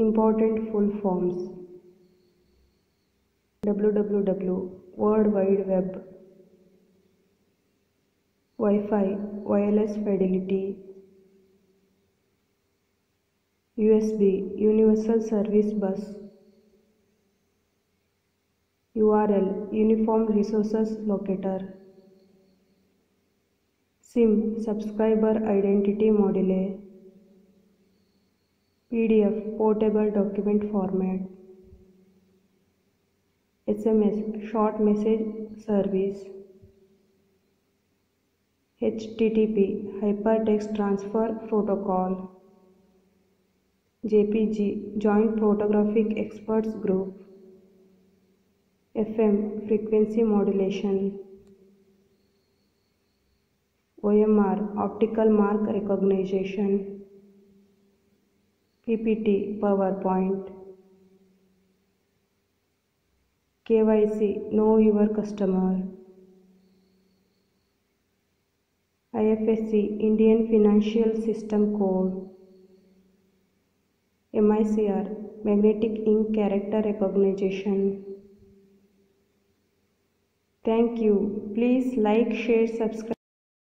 Important full forms www World Wide Web Wi-Fi Wireless Fidelity USB Universal Service Bus URL Uniform Resources Locator SIM Subscriber Identity Module PDF Portable Document Format. SMS Short Message Service. HTTP Hypertext Transfer Protocol. JPG Joint Photographic Experts Group. FM Frequency Modulation. OMR Optical Mark Recognition PPT PowerPoint KYC Know Your Customer IFSC Indian Financial System Code MICR Magnetic Ink Character Recognition Thank you. Please like, share, subscribe.